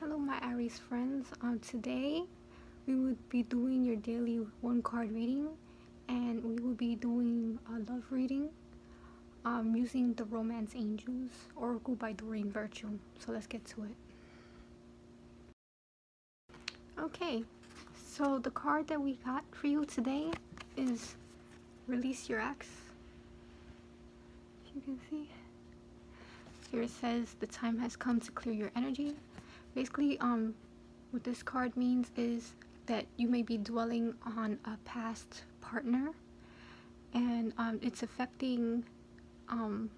Hello my Aries friends. Um, today we would be doing your daily one card reading and we will be doing a love reading um, using the Romance Angels Oracle by Doreen Virtue. So let's get to it. Okay, so the card that we got for you today is Release Your Ex. You can see. Here it says the time has come to clear your energy basically um what this card means is that you may be dwelling on a past partner and um, it's affecting um,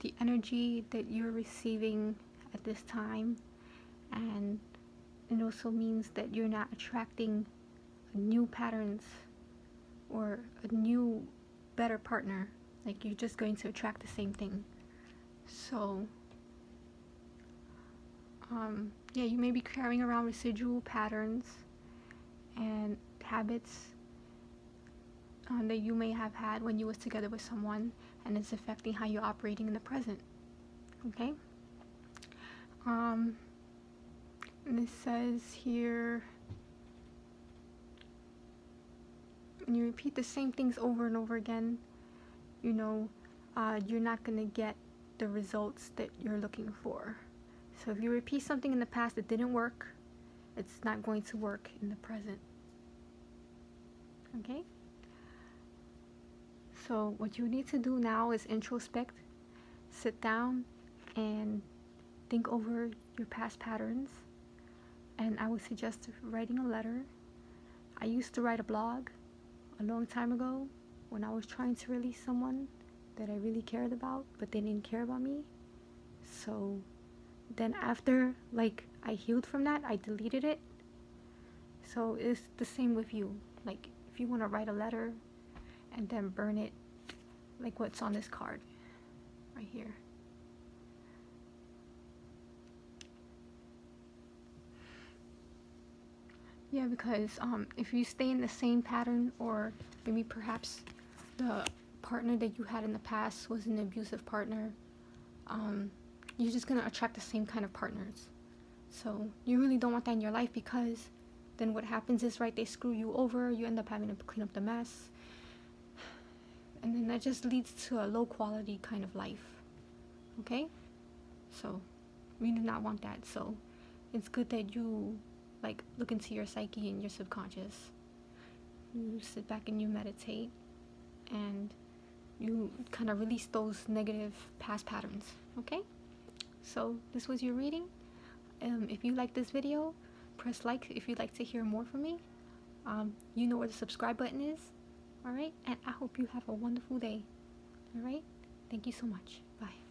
the energy that you're receiving at this time. And it also means that you're not attracting new patterns or a new better partner. Like you're just going to attract the same thing. So um, yeah, you may be carrying around residual patterns and habits um, that you may have had when you was together with someone and it's affecting how you're operating in the present. Okay? Um, it says here, when you repeat the same things over and over again, you know, uh, you're not going to get the results that you're looking for. So if you repeat something in the past that didn't work, it's not going to work in the present. Okay? So what you need to do now is introspect, sit down and think over your past patterns. And I would suggest writing a letter. I used to write a blog a long time ago when I was trying to release someone that I really cared about, but they didn't care about me. So then after like I healed from that, I deleted it. So it's the same with you. Like if you want to write a letter and then burn it like what's on this card right here. Yeah, because um, if you stay in the same pattern or maybe perhaps the partner that you had in the past was an abusive partner, um, you're just going to attract the same kind of partners. So you really don't want that in your life because then what happens is, right, they screw you over, you end up having to clean up the mess. And then that just leads to a low quality kind of life. Okay? So we do not want that. So it's good that you like look into your psyche and your subconscious. You sit back and you meditate and you kind of release those negative past patterns. Okay? So this was your reading. Um, if you like this video press like if you'd like to hear more from me. Um, you know where the subscribe button is. Alright and I hope you have a wonderful day. Alright thank you so much. Bye